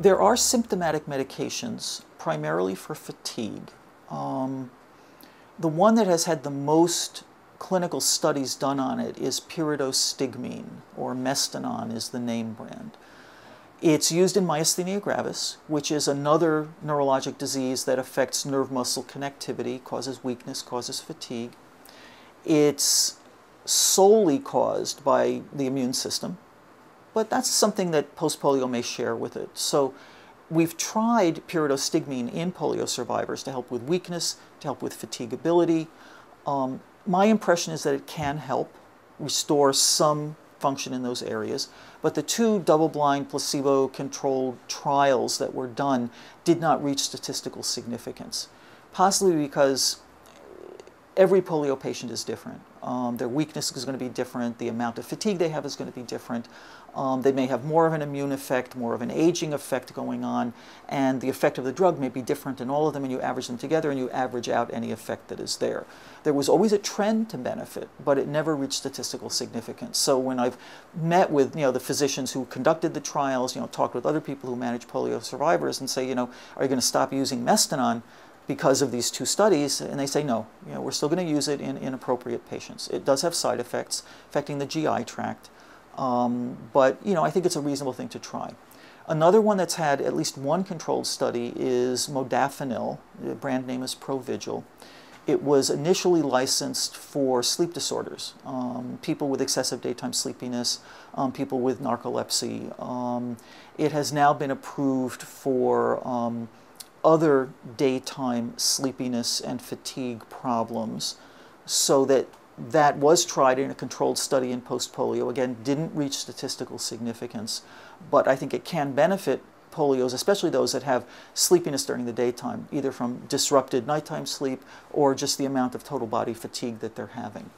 There are symptomatic medications, primarily for fatigue. Um, the one that has had the most clinical studies done on it is pyridostigmine, or Mestinon is the name brand. It's used in myasthenia gravis, which is another neurologic disease that affects nerve muscle connectivity, causes weakness, causes fatigue. It's solely caused by the immune system, but that's something that post polio may share with it. So we've tried pyridostigmine in polio survivors to help with weakness, to help with fatigability. Um, my impression is that it can help restore some function in those areas, but the two double-blind placebo-controlled trials that were done did not reach statistical significance, possibly because every polio patient is different. Um, their weakness is going to be different. The amount of fatigue they have is going to be different. Um, they may have more of an immune effect, more of an aging effect going on, and the effect of the drug may be different in all of them, and you average them together and you average out any effect that is there. There was always a trend to benefit, but it never reached statistical significance. So when I've met with you know the physicians who conducted the trials, you know, talked with other people who manage polio survivors and say, you know, are you going to stop using Mestinon? Because of these two studies, and they say no, you know, we're still going to use it in inappropriate patients. It does have side effects affecting the GI tract, um, but you know, I think it's a reasonable thing to try. Another one that's had at least one controlled study is modafinil. The brand name is Provigil. It was initially licensed for sleep disorders, um, people with excessive daytime sleepiness, um, people with narcolepsy. Um, it has now been approved for um, other daytime sleepiness and fatigue problems so that that was tried in a controlled study in post-polio. Again, didn't reach statistical significance, but I think it can benefit polios, especially those that have sleepiness during the daytime, either from disrupted nighttime sleep or just the amount of total body fatigue that they're having.